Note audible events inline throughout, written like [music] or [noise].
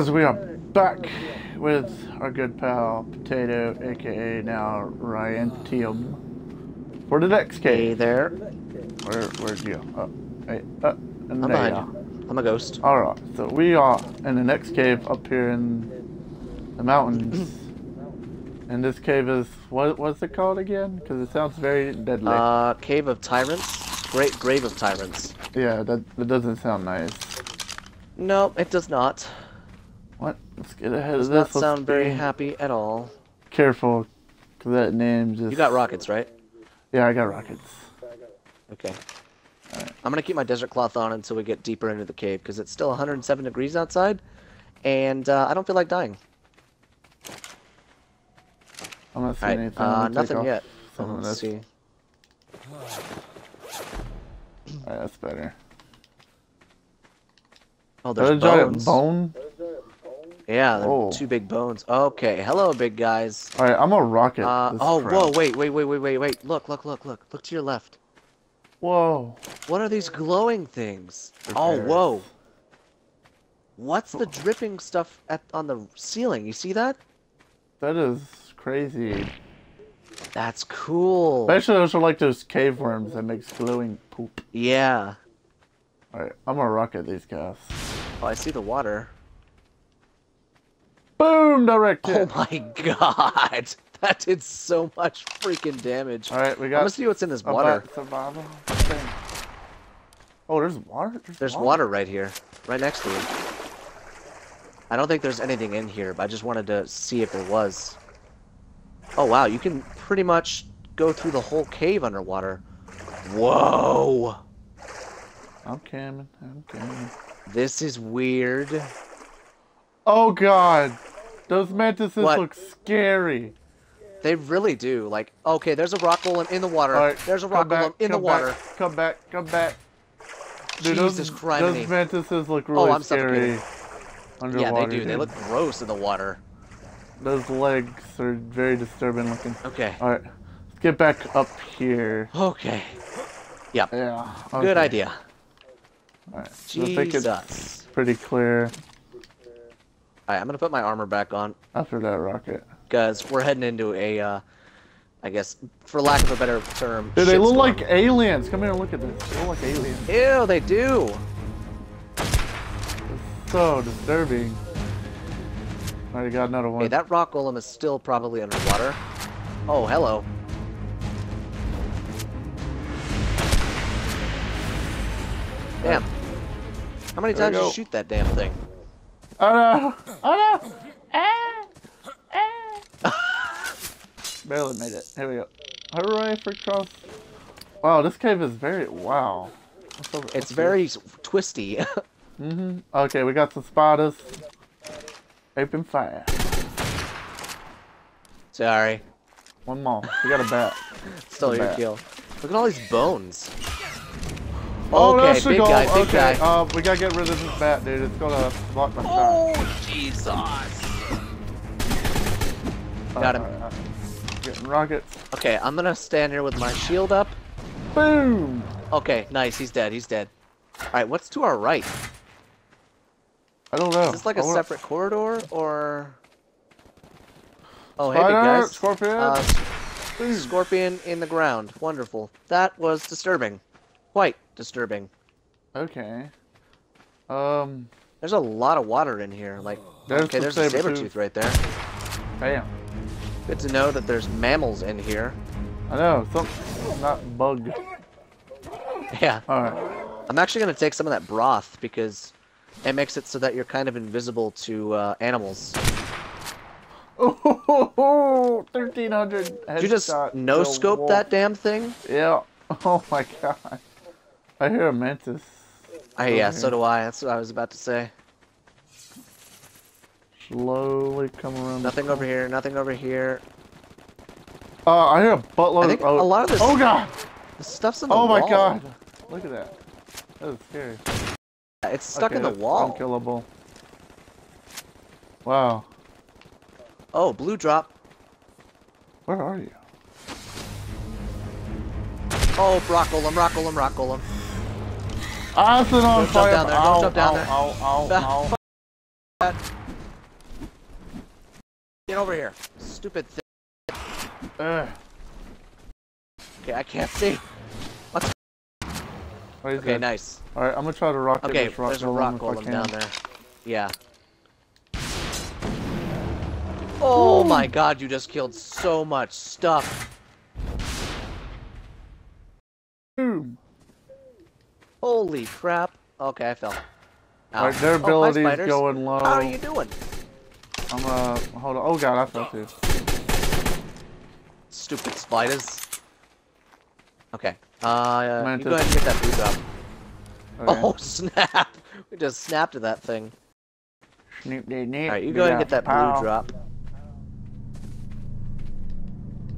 guys, we are back with our good pal Potato, aka now Ryan Tium, for the next Hey cave. there. Where, where'd you? Oh, hey, uh, and I'm behind you. I'm a ghost. Alright, so we are in the next cave up here in the mountains. [clears throat] and this cave is, what, what's it called again? Because it sounds very deadly. Uh, Cave of Tyrants? Great Grave of Tyrants. yeah, that, that doesn't sound nice. No, it does not. Let's get ahead Does of this. not sound very happy at all. Careful, because that name just... You got rockets, right? Yeah, I got rockets. Okay. I'm gonna keep my desert cloth on until we get deeper into the cave because it's still 107 degrees outside, and uh, I don't feel like dying. I'm not seeing right, anything. Uh, nothing yet. Let's this. see. Alright, that's better. Oh, There's a giant bones. bone. Yeah, Oh. two big bones. Okay, hello, big guys. Alright, I'm a rocket. Uh, oh, crap. whoa, wait, wait, wait, wait, wait, wait. Look, look, look, look. Look to your left. Whoa. What are these glowing things? They're Oh, whoa. What's the dripping stuff at on the ceiling? You see that? That is crazy. That's cool. Especially those are like those cave worms that makes glowing poop. Yeah. Alright, I'm gonna rocket these guys. Oh, I see the water. Boom! Direct Oh my god. [laughs] That did so much freaking damage. Alright, we I'm got gonna see what's in this water. thing. Oh, there's water? There's water right here. Right next to you. I don't think there's anything in here, but I just wanted to see if there was. Oh wow, you can pretty much go through the whole cave underwater. Whoa! I'm coming. I'm coming. This is weird. Oh god! Those mantises What? look scary. They really do. Like, okay, there's a rock golem in the water. There's a rock back, golem in the back, water. Come back, come back. Dude, Jesus those, criminy. Those mantises look oh, really oh, I'm scary underwater. Yeah, they do. They look gross in the water. Those legs are very disturbing looking. Okay. Alright, let's get back up here. Okay. Yep. Yeah. Good idea. Alright, so I think it's Jesus. pretty clear Alright, I'm gonna put my armor back on. after that rocket. because we're heading into a, uh, I guess, for lack of a better term. Dude, they look shitstorm. like aliens. Come here and look at this. They look like aliens. Ew, they do. It's so disturbing. Alright, got another one. Okay, that rock golem is still probably underwater. Oh, hello. Damn. How many There times did you shoot that damn thing? Oh no! Oh no! Ah! Ah! Barely made it. Here we go. Hooray for cross. Wow, this cave is very. Wow. What's over- It's what's very s- twisty. [laughs] Mm-hmm. Okay, we got some spiders. Open fire. Sorry. One more. We got a bat. [laughs] Stole your bad. kill. Look at all these bones. Oh, okay, that's the big goal. guy, big okay, guy. uh, we gotta get rid of this bat, dude. It's gonna block my shot. Oh, Jesus. got him. Alright, alright. Getting rockets. Okay, I'm gonna stand here with my shield up. Boom! Okay, nice. He's dead. He's dead. All right, what's to our right? I don't know. Is this like a I wanna- separate corridor or? Oh, hey, big guys. scorpion. Uh, scorpion in the ground. Wonderful. That was disturbing. Quite disturbing. Okay. Um. There's a lot of water in here. Like, There's okay, the there's a saber saber-tooth. tooth right there. Bam. Good to know that there's mammals in here. I know. Some not bug. Yeah. All right. I'm actually gonna take some of that broth because it makes it so that you're kind of invisible to uh, animals. [laughs] Oh, 1300 Did you just no scope that damn thing? Yeah. [laughs] Oh my god. I hear a mantis. Oh, yeah, so do I. That's what I was about to say. Slowly come around. Nothing over here. Nothing over here. Uh, I hear a buttload. I think oh, a lot of this- Oh god. The stuff's in the Oh my wall. god. Look at that. That is scary. It's stuck in the wall. Unkillable. Wow. Oh, blue drop. Where are you? Oh, rock golem, rock golem. Acid on Don't jump down there, don't Ow, jump down ow, there. Ow, ow, ow, over here. Stupid thing. Ugh. Okay, I can't see. What is Okay, it? nice. Alright, I'm gonna try to rock Okay, this rock there's a rock golem down there. Yeah. Oh my god, you just killed so much stuff. Holy crap. Okay, I fell. Ow. Alright, their Oh, ability's spiders. going low. How are you doing? I'm uh hold on. Oh god, I fell too. Stupid spiders. Okay. Uh, you go ahead and get that blue drop. Okay. Oh, [laughs] snap! We just snapped at that thing. Snoop dee neep. Alright, you go ahead and get that blue drop.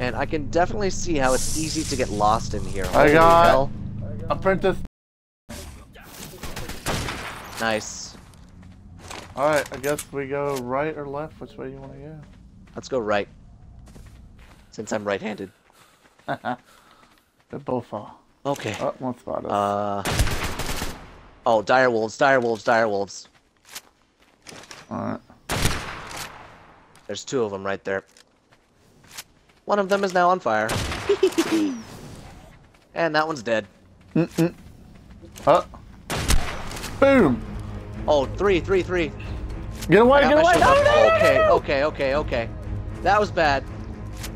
And I can definitely see how it's easy to get lost in here. I Holy got- hell. Apprentice. Nice. Alright, I guess we go right or left. Which way do you want to go? Let's go right. Since I'm right-handed. [laughs] They both fall. Okay. Oh, one spot. Uh. Oh, dire wolves, dire wolves, dire wolves. Alright. There's two of them right there. One of them is now on fire. [laughs] and that one's dead. Mm-mm. Oh. Boom. Oh, three, three, three. Get away, get away. No, no, no, okay, no. okay, okay, okay. That was bad.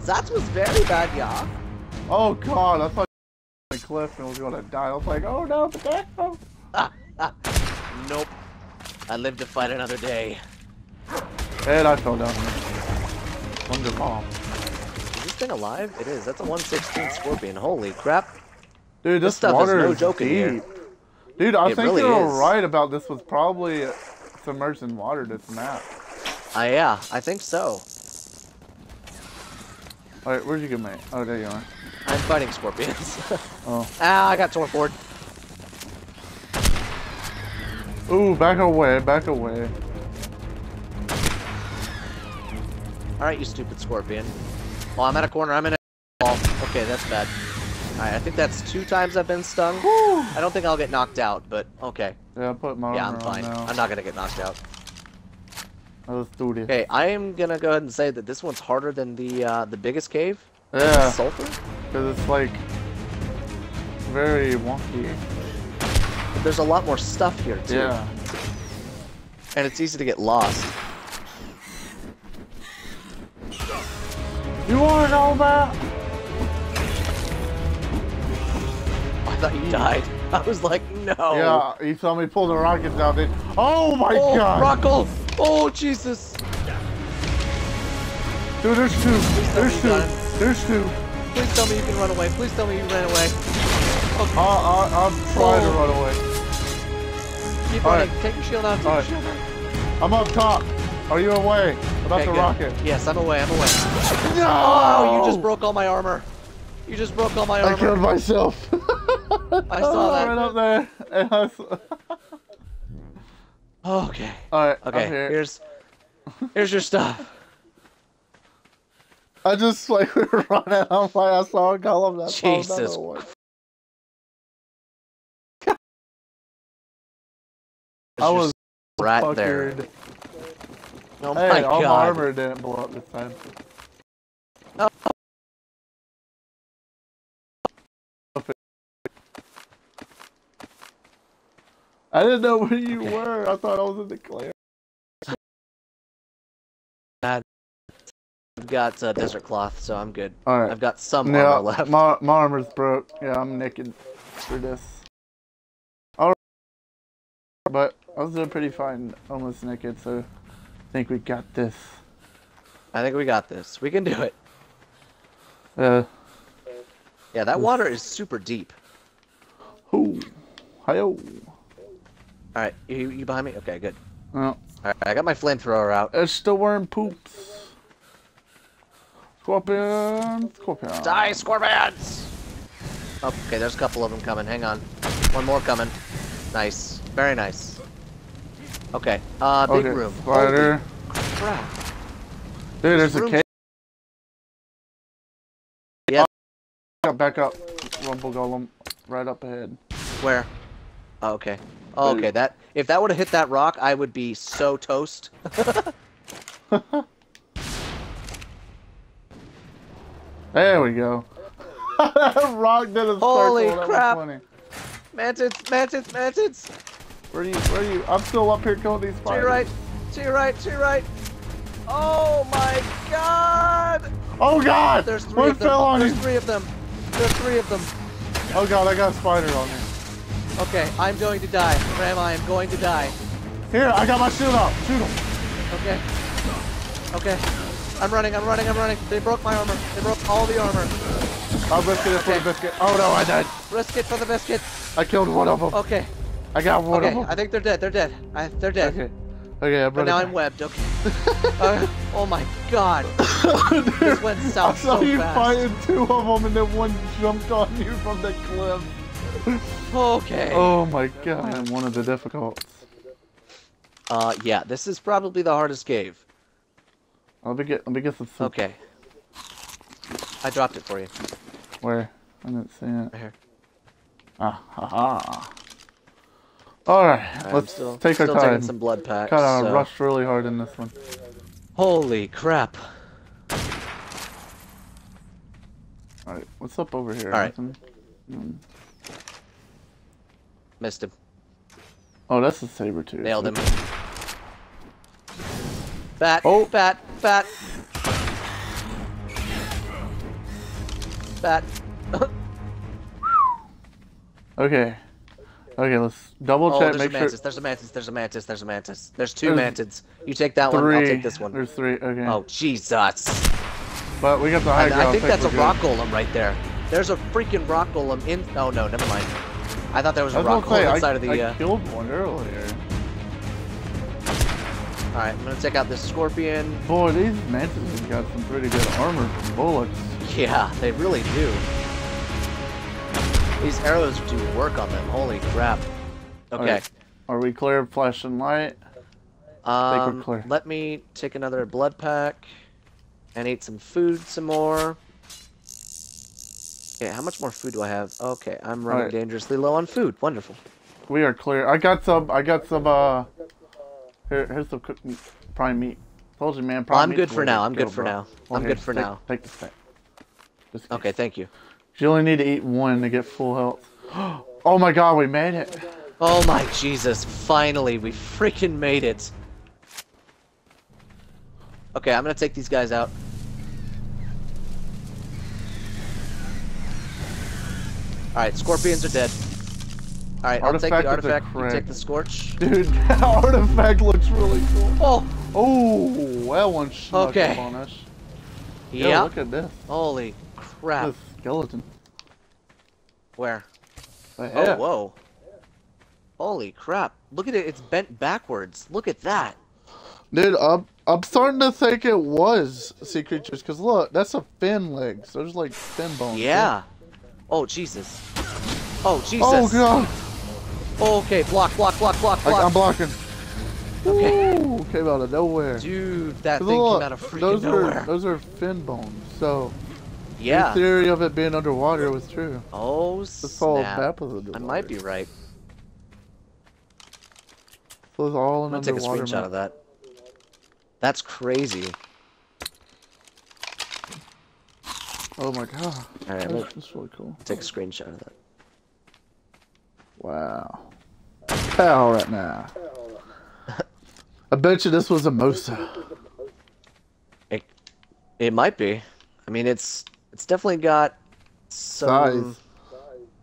That was very bad, yeah. Oh god, I thought the cliff and was gonna die. I was like, oh no, death. Oh. Ah, ah. Nope. I live to fight another day. And I fell down. Wonder bomb. Is this thing alive? It is. That's a 116 scorpion. Holy crap. Dude, this, This stuff is no joke in here. Dude, I It think really you're is. right about this was probably submerged in water, this map. Ah, yeah, I think so. Alright, where'd you get me? Oh, there you are. I'm fighting scorpions. [laughs] Oh. ah, I got torn forward. Ooh, back away, back away. Alright, you stupid scorpion. Well, I'm at a corner. I'm in a wall. Okay, that's bad. Alright, I think that's two times I've been stung. I don't think I'll get knocked out, but okay. Yeah, I put my Yeah, I'm fine. I'm not gonna get knocked out. Let's do this. Okay, I am gonna go ahead and say that this one's harder than the uh, the biggest cave. Yeah, Sulfur? because it's like very wonky. But there's a lot more stuff here too. Yeah. And it's easy to get lost. You wanna know about? I thought you died. I was like, no. Yeah, you saw me pull the rockets out. They... Oh my Oh, god! Rockle! Oh, Jesus! Dude, there's two. There's two. There's two. Please tell me you can run away. Please tell me you ran away. I, I, I'm trying to Oh. run away. Keep All running. right. Take your shield out. Take All your right. shield out. I'm up top. Are you away? About Okay, the good. rocket. Yes, I'm away. I'm away. No! Oh, you just broke all my armor. You just broke all my armor. I killed myself. [laughs] I saw oh, that. Right up there. [laughs] And I saw- oh, Okay. Alright, Okay. I'm here. Here's here's your stuff. I just like we were running. I'm like, I saw a. That's all Jesus one. [laughs] I was right there. Oh Hey, my all my armor didn't blow up this time. Oh. I didn't know where you were. I thought I was in the clear. I've got uh, desert cloth, so I'm good. Alright. I've got some Yeah, armor left. my, my armor's broke. Yeah, I'm naked for this. Alright. But I was doing pretty fine, almost naked, so I think we got this. I think we got this. We can do it. Uh, Yeah, that water is super deep. who? Hi-yo. All right, you, you behind me? Okay, good. Oh, All right, I got my flamethrower out. it's the worm poops. Scorpion, scorpion. Die, scorpions! Okay, there's a couple of them coming. Hang on. One more coming. Nice. Very nice. Okay, uh, big Okay, room. spider. Holy crap. Dude, there's a cave. Yeah. Oh, back up. Rubble golem right up ahead. Where? Oh, okay. Oh, okay, that if that would have hit that rock, I would be so toast. [laughs] There we go. that [laughs] rock did a Holy circle. That was crap. funny. Mantids, mantids, mantids! Where are you? Where are you? I'm still up here killing these To spiders. your right, to your right, to your right. Oh my god! Oh God! There's three One of them. fell on There's you. three of them. There's three of them. Oh God! I got a spider on me. Okay, I'm going to die. Ram, I am going to die. Here, I got my shield out. Shoot him. Okay. Okay. I'm running, I'm running, I'm running. They broke my armor. They broke all the armor. I'll risk it for the biscuit. Oh no, I died. Risk it for the biscuit. I killed one of them. Okay. I got one Okay, of I think they're dead. They're dead. I, they're dead. Okay. Okay, I'm But now I'm webbed. Okay. Uh, oh my god. [laughs] This went I saw so you fast. fighting two of them, and then one jumped on you from the cliff. Okay. Oh my god! I'm one of the difficult. Uh, yeah, this is probably the hardest cave. Let me get. Let me get some. Soup. Okay. I dropped it for you. Where? I didn't see it. Right here. Ah, ha, ha. All right, let's still, take our still time. taking some blood packs. Kind of so- rushed really hard in this one. Holy crap. All right, what's up over here? All right. Missed him. Oh, that's a saber tooth. Nailed him. Bat. Oh. Bat. Bat. Bat. [laughs] Okay. Okay, let's double check. Oh, check. there's Make a sure. mantis. There's a mantis. There's a mantis. There's a mantis. There's two There's mantids. You take that one. I'll take this one. There's three. Okay. Oh, Jesus. But we got the high I, ground. I think that's a rock golem right there. There's a freaking rock golem in. Oh no, never mind. I thought there was a rock gonna say, golem I, inside of the. I Uh... killed one earlier. All right, I'm gonna check out this scorpion. Boy, these mantises got some pretty good armor from bullets. Yeah, they really do. These arrows do work on them. Holy crap. Okay. Are we clear of flash and light? we're Um, clear. let me take another blood pack and eat some food some more. Okay, how much more food do I have? Okay, I'm running Alright. dangerously low on food. Wonderful. We are clear. I got some. I got some. Uh, here, here's some cooked meat, prime meat. Told you, man. Prime I'm meat's good for now. I'm good for bro. now. I'm Okay, good for take- now. Take this in Okay, thank you. You only need to eat one to get full health. [gasps] Oh my god, we made it. Oh my Jesus, finally, we freaking made it. Okay, I'm gonna take these guys out. Alright, scorpions are dead. Alright, I'll take the Artifact you take the scorch. Dude, [laughs] that artifact looks really cool. Oh! Oh, that one snuck Okay. up on us. Yo, Yeah. look at this. Holy crap. This skeleton. Where? Right Oh, whoa. Holy crap. Look at it, it's bent backwards. Look at that. Dude, I'm, I'm starting to think it was sea creatures, because look, that's a fin leg. So there's like fin bones. Yeah. Oh, Jesus. Oh. oh Jesus. Oh, God. Okay, block, block, block, block, block. I'm blocking. Okay. Ooh, came out of nowhere. Dude, that thing look, came out of freaking those nowhere. are those are fin bones. So yeah. the theory of it being underwater was true. Oh, snap. map underwater. I might be right. So it's all I'm gonna take a screenshot map. of that. That's crazy. Oh my god. Alright, That's, that's really cool. Take a screenshot of that. Wow. Pow right now. I bet you this was a Mosa. It, it might be. I mean, it's it's definitely got some. Size.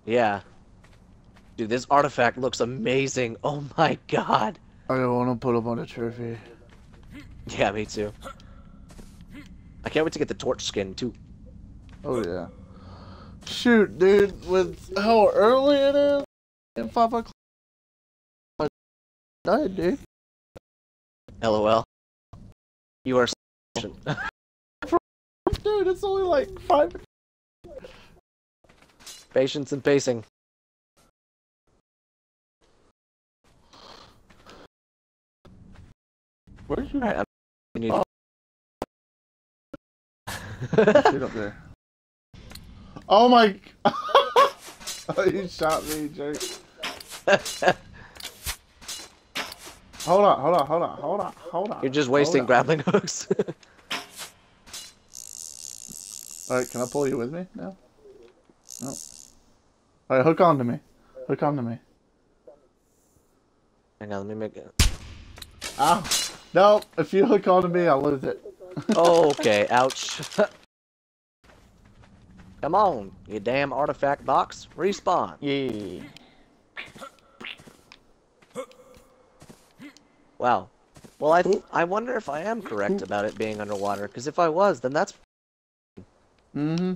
Yeah. Dude, this artifact looks amazing. Oh my god. I don't want to put up on a trophy. Yeah, me too. I can't wait to get the torch skin too. Oh yeah. Shoot, dude, with how early it is, at five o'clock, I died, dude. LOL. You are. [laughs] Dude, it's only like five. Patience and pacing. Where's you I'm. You need... Oh. [laughs] Up there. Oh my! [laughs] oh, you shot me, Jake. [laughs] Hold on, hold on, hold on, hold on, hold on. You're just wasting grappling hooks. [laughs] Alright, can I pull you with me now? No. Alright, hook on to me. Hook on to me. Hang on, let me make it. Ow! Ah, no, if you hook on to me, I'll lose it. Oh, okay, ouch. Come on, you damn artifact box. Respawn. Yeah. Wow. Well, I th I wonder if I am correct about it being underwater, because if I was, then that's Mm-hmm.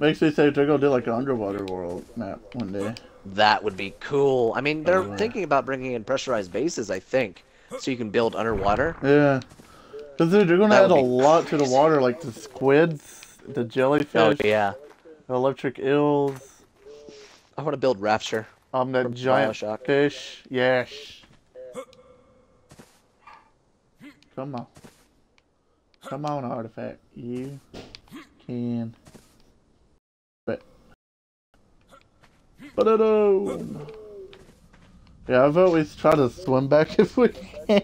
Makes me say they're gonna do like an underwater world map one day. that would be cool. I mean, they're Oh, thinking about bringing in pressurized bases, I think, so you can build underwater. Yeah. Cause they're, they're gonna That add a lot to the water, like the squids, the jellyfish, Oh yeah, electric eels, I want to build Rapture. um, that giant Bioshock. fish. Yes. Come on. Come on, artifact. You can. But. But Yeah, I've always tried to swim back [laughs] if we can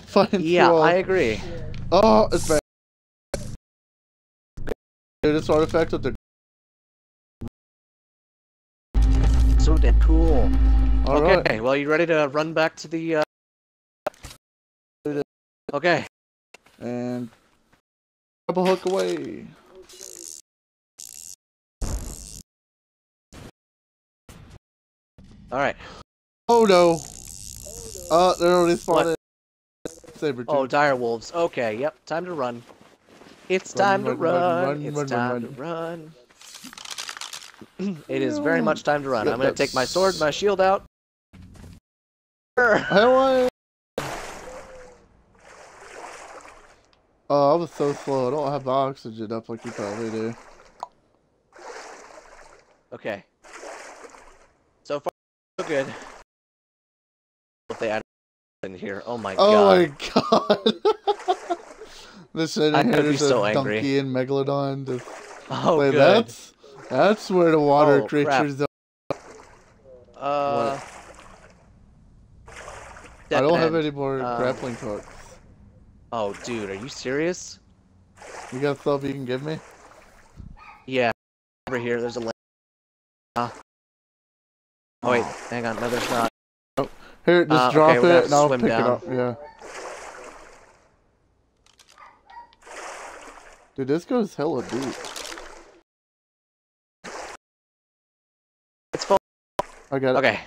find Yeah, I agree. Oh, it's back. This artifact with the. So damn cool. Alright. okay, well, you ready to run back to the? Uh... Okay. And. Double hook away. All right. Oh no! Uh, they're already spotted. Saber Oh, dire wolves. Okay. Yep. Time to run. It's Run, time to run, run, run. run, It's run, time run, to run. [clears throat] it is very much time to run. I'm gonna take my sword, my shield out. [laughs] I? Oh, I was so slow. I don't have oxygen up like you probably do. Okay. So far, so good. If they add in here, oh my Oh god. Oh my god! [laughs] this in I could be is a so angry. donkey and megalodon. Just, [laughs] Oh, wait, good. that's that's where the water Oh, crap. creatures. Are. Uh. I don't have any more Um, grappling hooks. Oh, dude, are you serious? You got stuff you can give me? Yeah. Over here, there's a. la- Uh, oh wait, hang on. No, there's not. Here, just Uh, drop have it and I'll pick down. it up. Yeah. Dude, this goes hella deep. It's full. I got it. Okay.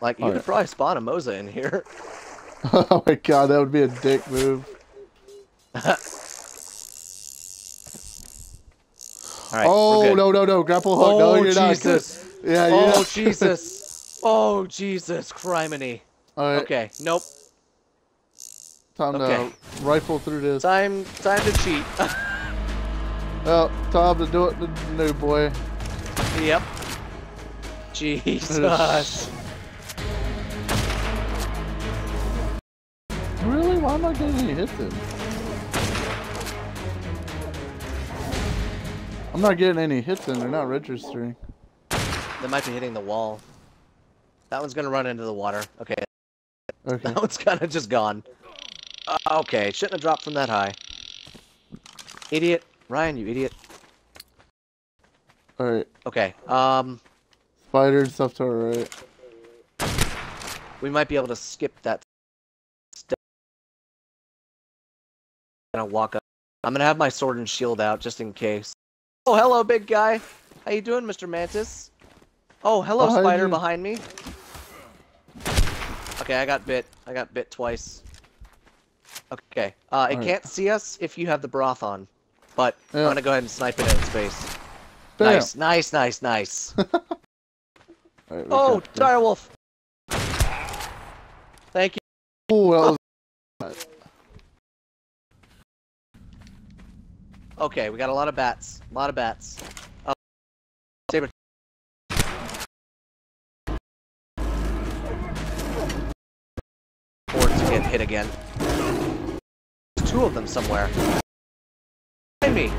Like you could probably spawn a Mosa in here. [laughs] [laughs] oh my god, that would be a dick move. All right. oh no no no! Grapple hook. Oh no, you're Jesus! not. Yeah, you're Oh not. [laughs] Jesus! Oh Jesus! Criminy. Right, Okay. Nope. Time okay. to rifle through this. Time. Time to cheat. [laughs] Well, time to do it, the new boy. yep. Jesus. Really? Why am I getting any hits in? I'm not getting any hits in. They're not registering. They might be hitting the wall. That one's gonna run into the water. Okay. Okay. [laughs] That one's kind of just gone. Uh, okay, shouldn't have dropped from that high. Idiot. Ryan, you idiot. All right. Okay, um, Spiders stuff to our right. we might be able to skip that step. Gonna walk up. I'm gonna have my sword and shield out just in case. Oh, hello, big guy. How you doing, Mr. Mantis? Oh, hello, Behind spider you. behind me. Okay, I got bit. I got bit twice. Okay, uh, it Alright. can't see us if you have the broth on, but I'm gonna go ahead and snipe it in space. Nice, nice, nice, nice. [laughs] Right, oh, direwolf. Thank you. Oh, that was Okay, we got a lot of bats. A lot of bats. Oh, saber. Forward to get hit again two of them somewhere. Find me!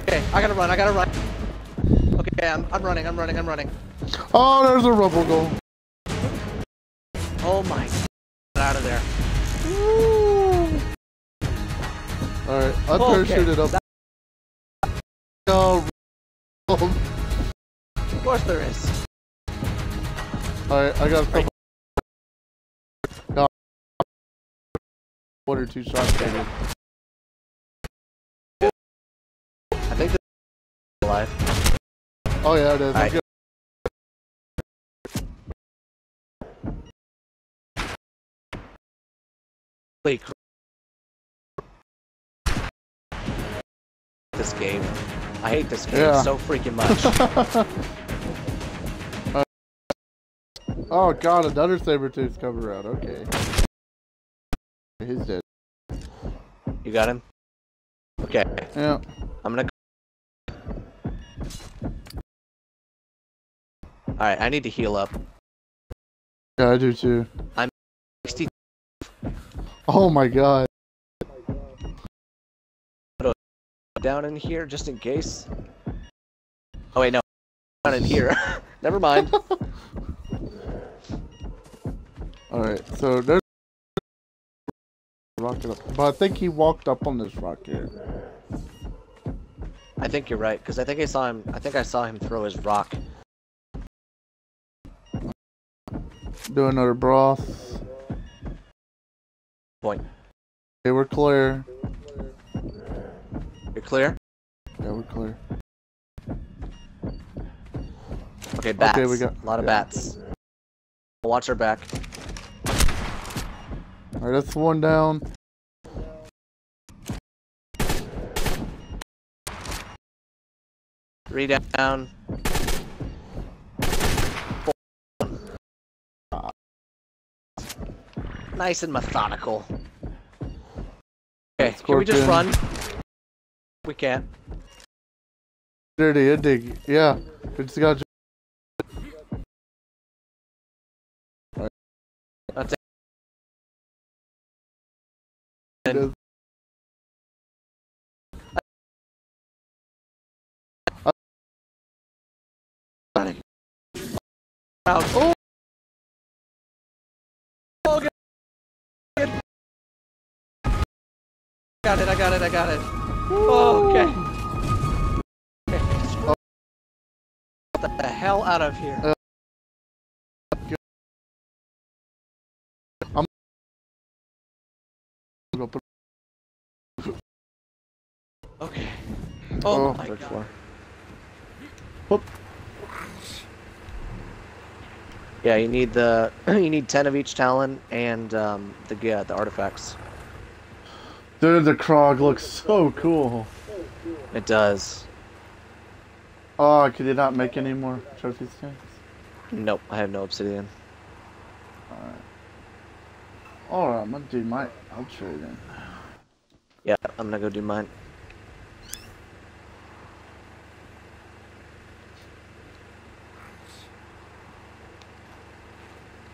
Okay, I gotta run, I gotta run. Okay, I'm, I'm running, I'm running, I'm running. Oh, there's a rubble goal. Oh my, get out of there. Alright, I parachuted okay. up. No, oh. Of course there is. Alright, I got some. No. One or two shots, maybe. I think this is alive. Oh yeah, it is. I'm Holy This game. I hate this game Yeah. so freaking much. [laughs] oh god, another saber tooth cover out. Okay. He's dead. you got him? Okay, Yeah. I'm gonna. Alright, I need to heal up. Yeah, I do too. 60 Oh my god. down in here just in case. Oh wait, no, not in here. [laughs] Never mind. [laughs] Alright, so there's rocket up. But I think he walked up on this rock here. I think you're right because I think I saw him. I think I saw him throw his rock. Do another broth. Point. Okay, we're clear. You're clear. Yeah, we're clear. Okay, bats. Okay, we got- a lot of yeah. bats. Watch our back. Alright, that's one down. Three down. Nice and methodical. Okay, can we just run? We can't. Dirty, a dig. Yeah. We just got Out. Oh! Oh. Good. Got it, I got it, I got it. Oh, okay. okay. Get the hell out of here. Okay. Oh, Oh, my third god. floor. Whoop. Yeah, you need the [clears throat] you need ten of each talon and um, the yeah, the artifacts. Dude, the Crag looks so cool. It does. Oh, could you not make any more trophy skins? Nope, I have no obsidian. Alright. Alright, I'm gonna do my. I'll trade in. Yeah, I'm gonna go do mine.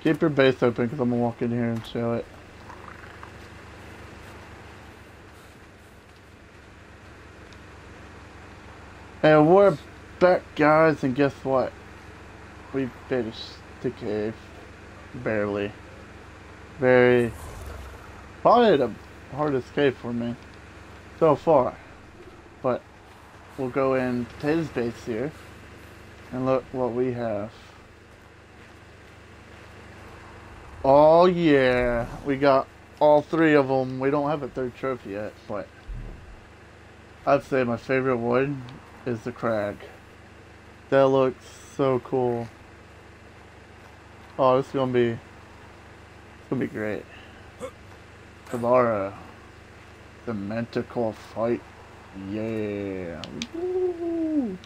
Keep your base open because I'm gonna walk in here and show it. And we're back, guys, and guess what? We finished the cave. Barely. Very. Probably the hardest cave for me so far. But we'll go in Potato's base here and look what we have. Oh yeah, we got all three of them. We don't have a third trophy yet, but I'd say my favorite one is the crag. That looks so cool. Oh, this is gonna be, it's gonna be great. Tomorrow, the Manticore fight. Yeah. Woo.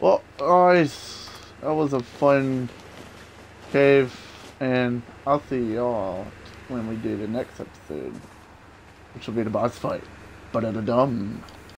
Well, guys, that was a fun cave, and I'll see y'all when we do the next episode, which will be the boss fight. But at a dumb.